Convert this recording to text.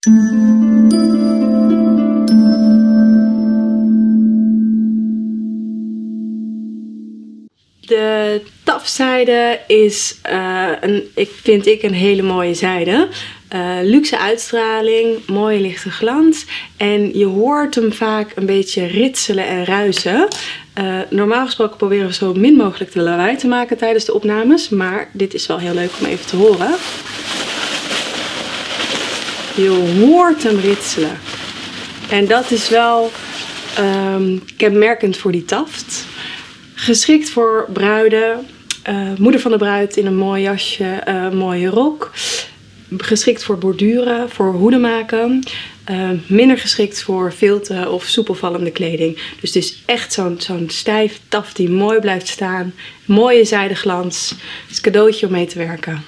De tafzijde is, uh, een, ik, vind ik, een hele mooie zijde. Uh, luxe uitstraling, mooie lichte glans. En je hoort hem vaak een beetje ritselen en ruisen. Uh, normaal gesproken proberen we zo min mogelijk de lawaai te maken tijdens de opnames. Maar dit is wel heel leuk om even te horen. Je hoort hem ritselen. En dat is wel um, kenmerkend voor die taft. Geschikt voor bruiden. Uh, moeder van de bruid in een mooi jasje, uh, mooie rok. Geschikt voor borduren, voor hoeden maken. Uh, minder geschikt voor filte of soepelvallende kleding. Dus het is echt zo'n zo'n stijf taft die mooi blijft staan. Mooie zijdeglans. Het is cadeautje om mee te werken.